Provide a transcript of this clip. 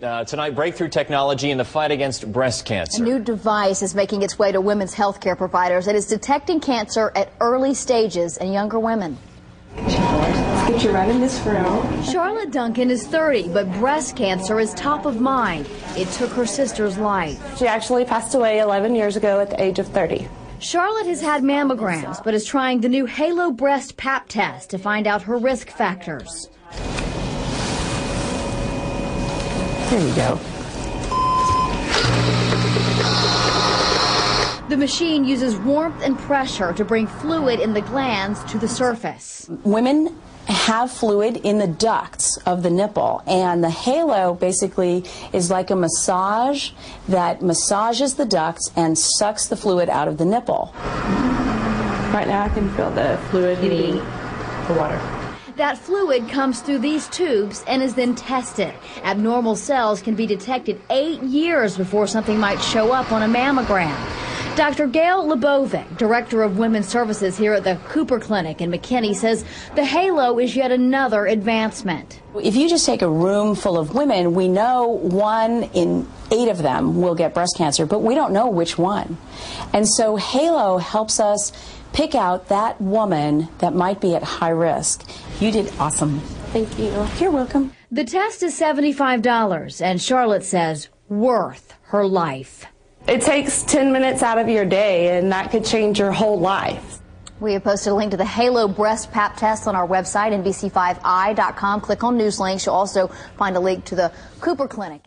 Uh, tonight, breakthrough technology in the fight against breast cancer. A new device is making its way to women's health care providers. It is detecting cancer at early stages in younger women. Let's get you right in this room. Charlotte Duncan is 30, but breast cancer is top of mind. It took her sister's life. She actually passed away 11 years ago at the age of 30. Charlotte has had mammograms, but is trying the new Halo Breast Pap test to find out her risk factors. There you go. The machine uses warmth and pressure to bring fluid in the glands to the surface. Women have fluid in the ducts of the nipple, and the halo basically is like a massage that massages the ducts and sucks the fluid out of the nipple. Right now I can feel the fluid hitting the water. That fluid comes through these tubes and is then tested. Abnormal cells can be detected eight years before something might show up on a mammogram. Dr. Gail Lebovic, Director of Women's Services here at the Cooper Clinic in McKinney, says the halo is yet another advancement. If you just take a room full of women, we know one in eight of them will get breast cancer, but we don't know which one. And so Halo helps us pick out that woman that might be at high risk. You did awesome. Thank you. You're welcome. The test is $75, and Charlotte says worth her life. It takes 10 minutes out of your day, and that could change your whole life. We have posted a link to the Halo Breast Pap test on our website, NBC5i.com. Click on news links. You'll also find a link to the Cooper Clinic.